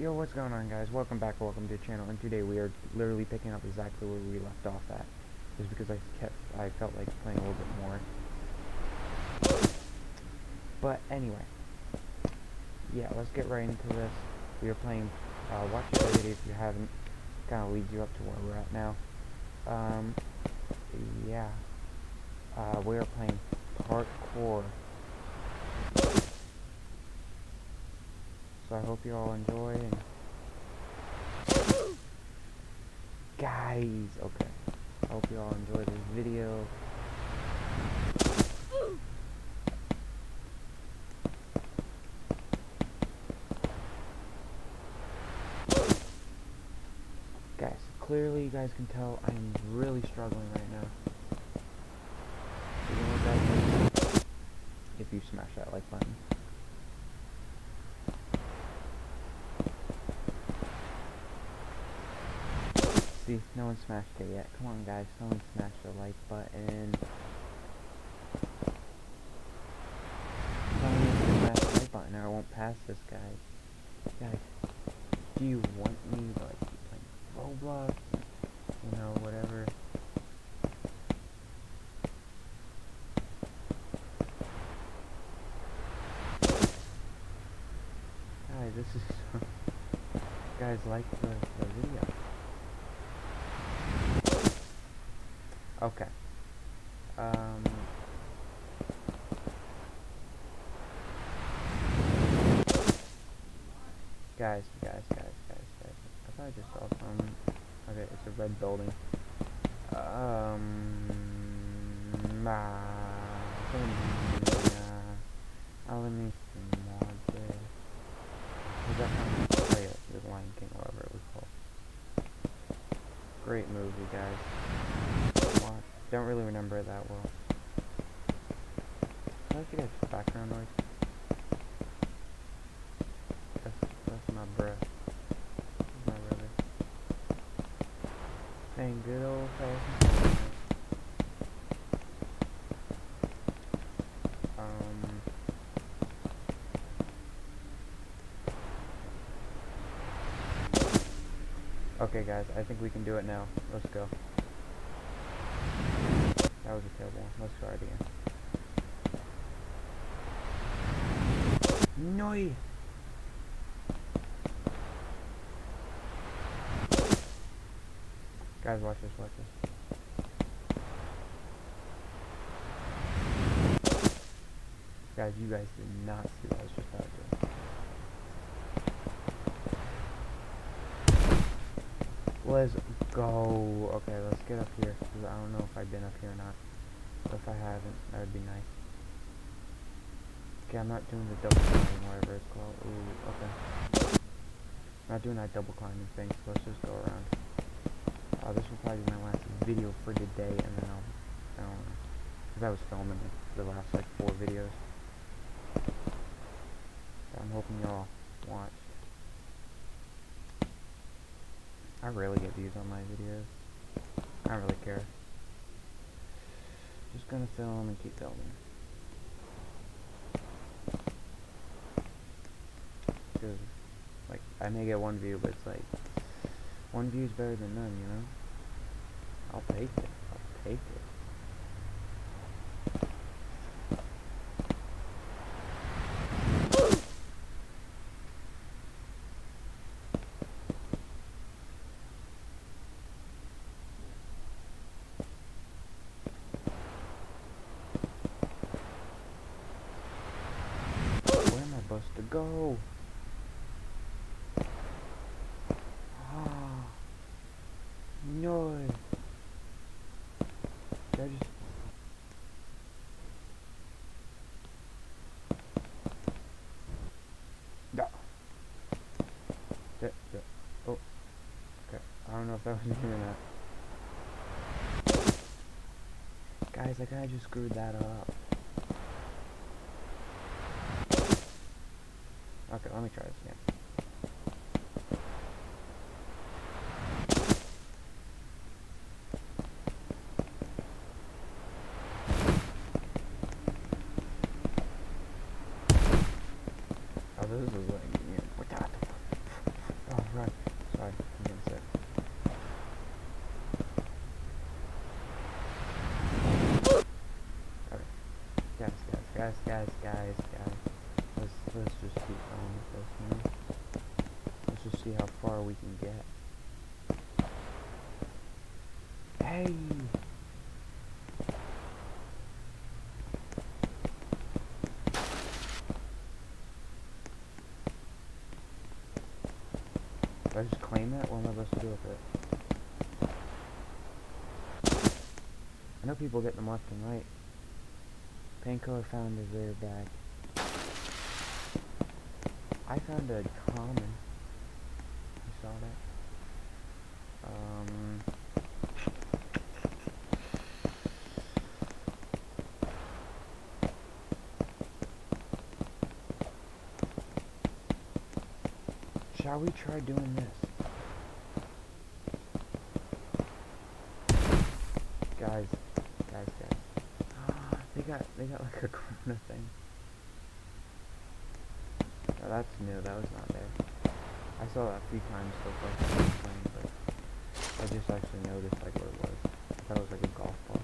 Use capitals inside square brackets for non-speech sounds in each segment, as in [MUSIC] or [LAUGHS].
Yo, what's going on guys? Welcome back, welcome to the channel, and today we are literally picking up exactly where we left off at. Just because I kept, I felt like playing a little bit more. But anyway, yeah, let's get right into this. We are playing, uh, watch it if you haven't, kind of leads you up to where we're at now. Um, yeah, uh, we are playing parkour. I hope you all enjoy guys, okay. I hope you all enjoy this video. Guys, clearly you guys can tell I'm really struggling right now. If you smash that like button. See, no one smashed it yet. Come on, guys. Someone smash the like button. Someone needs to smash the like button or I won't pass this, guys. Guys, do you want me to, like, playing Roblox? You know, whatever. Guys, this is... [LAUGHS] guys, like the, the video. Okay. Um. Guys, guys, guys, guys, guys. I thought I just saw some. Okay, it's a red building. Um. Nah. I'll let me see more this. Was that from oh, yeah, the Lion King, whatever it was called. Great movie, guys watch. Don't really remember it that well. I like it as background noise. That's, that's my breath. My brother. Saying good old fashioned. Um. Okay guys, I think we can do it now. Let's go. That was a terrible one. Let's try it again. No. Guys, watch this, watch this. Guys, you guys did not see what I was just about to do. Let's go. Okay, let's get up here. I don't know if I've been up here or not. But if I haven't, that would be nice. Okay, I'm not doing the double climbing, whatever it's called. Ooh, okay. not doing that double climbing thing, so let's just go around. Uh, this will probably be my last video for today, and then I'll, I don't know. Because I was filming the last, like, four videos. I'm hoping y'all watch. I rarely get views on my videos. I don't really care. Just gonna film and keep filming. Cause, like, I may get one view, but it's like, one view is better than none, you know? I'll take it. I'll take it. Where am I supposed to go? Ah, no. Did I just? That, that, oh. Okay. I don't know if that was [LAUGHS] me or. Guys, I just screwed that up. Okay, let me try this again. Oh, this is like, yeah, what the fuck? Oh, right. Sorry, I'm getting sick. Guys, guys, guys, guys, guys. We can get. Hey! I just claim it? What am I supposed to do with it? I know people get them left and right. Painkiller found a rare bag. I found a common. You saw that? Um. Shall we try doing this? Guys, guys, guys. Oh, they got they got like a corona thing. Oh, that's new. That was not there. I saw that a few times so far but I just actually noticed like what it was. I thought it was like a golf ball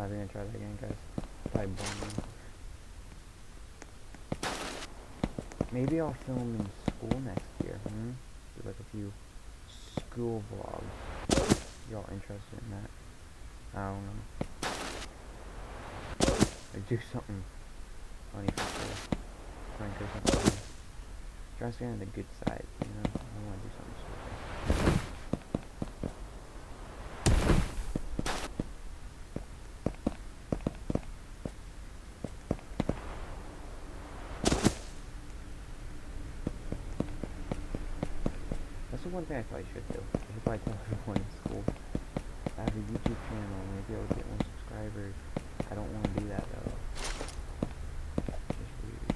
or even gonna try that again, guys. Probably boring. Maybe I'll film in school next year, hmm? Do like a few school vlogs. Y'all interested in that? I don't know. Like do something funny for or something. Try to stay on the good side, you know? I wanna do something One thing I probably should do. I should probably tell everyone in school. I have a YouTube channel, maybe I would get more subscribers. I don't want to do that though. Just weird.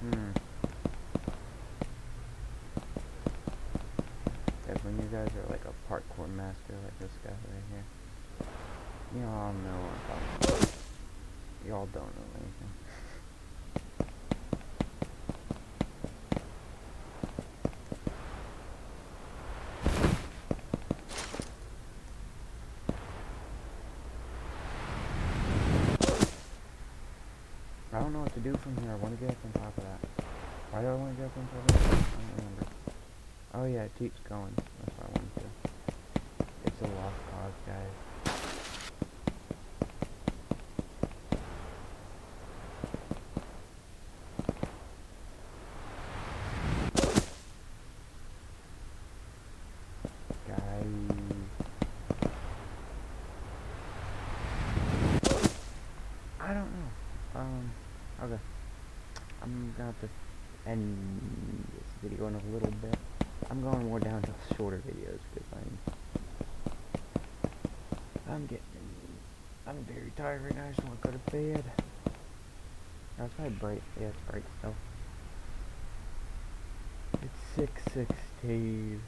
Hmm. Guys, when you guys are like a parkour master like this guy right here, y'all know what I'm talking about. Y'all don't know anything. I don't know what to do from here. I want to get up on top of that. Why do I want to get up on top of that? I don't remember. Oh yeah, it keeps going. That's what I wanted to. It's a lost cause, guys. Guys. I don't know. Um, okay. I'm gonna have to end this video in a little bit. I'm going more down to shorter videos because I'm I'm getting I'm very tired right now. I just want to go to bed. Oh, it's probably bright. Yeah, it's bright still. It's six sixteen.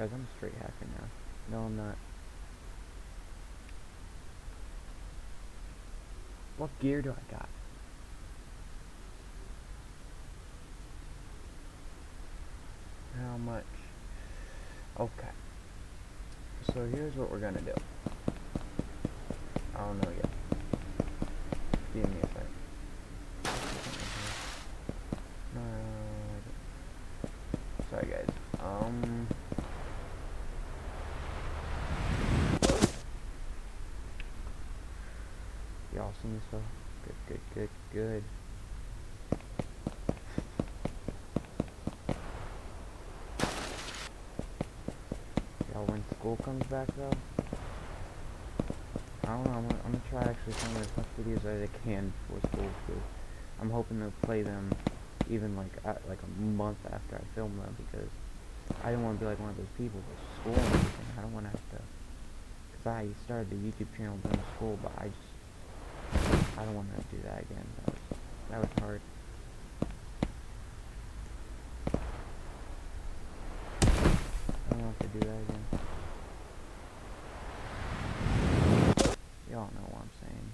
Guys, I'm a straight hacker now. No, I'm not. What gear do I got? How much? Okay. So here's what we're gonna do. I don't know yet. Give me a sec. No. Sorry guys. Um See me so? Good, good, good, good. Y'all when school comes back though? I don't know, I'm, I'm gonna try actually filming as much videos as I can before school because I'm hoping to play them even like at, like a month after I film them because I don't want to be like one of those people with school and everything. I don't want to have to. Cause I started the YouTube channel during school, but I just I don't want to do that again. That was that was hard. I don't have to do that again. Y'all know what I'm saying.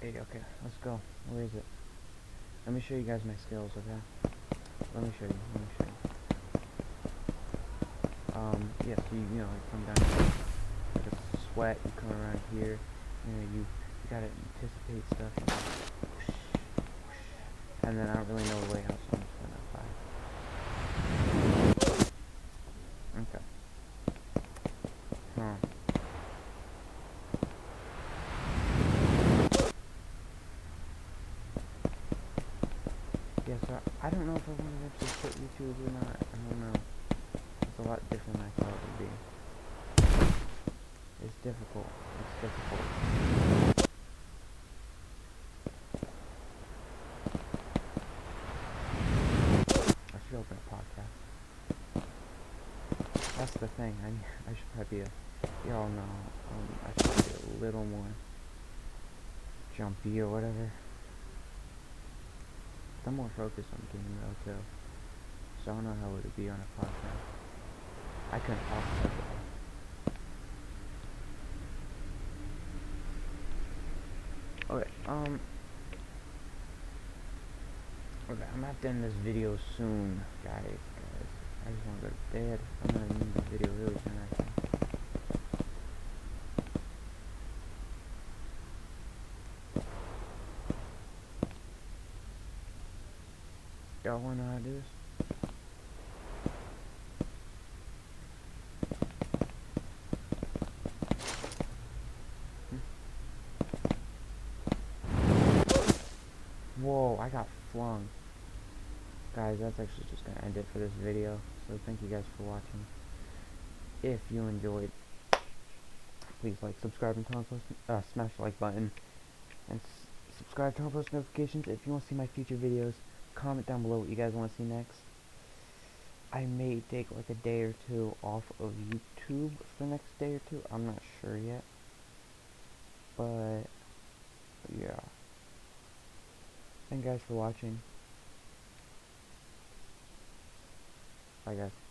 Hey, okay, let's go. Where is it? Let me show you guys my skills, okay? Let me show you, let me show you. Um, yeah, so you, you know, you come down here, like a sweat, you come around here, you know, you, you gotta anticipate stuff, and then I don't really know the way how someone's gonna fly. Okay. Huh. Yeah, so I don't know if I want to actually quit YouTube or not. I don't know. It's a lot different than I thought it would be. It's difficult. It's difficult. I should open a podcast. That's the thing. I I should probably be a. Y'all know. Um, I should be a little more jumpy or whatever. I'm more focused on gaming though too. So I don't know how it would be on a podcast. I couldn't talk about it. Okay, um Okay, I'm gonna have to end this video soon, guys, guys. I just wanna go to bed. I'm gonna end this video really soon I think. Y'all wanna know how to do this? Whoa, Flung. Guys, that's actually just gonna end it for this video. So thank you guys for watching. If you enjoyed, please like, subscribe, and turn post, uh, smash the like button. And subscribe, turn on post notifications if you want to see my future videos. Comment down below what you guys want to see next. I may take like a day or two off of YouTube for the next day or two. I'm not sure yet. But, yeah. Thank you guys for watching. Bye guys.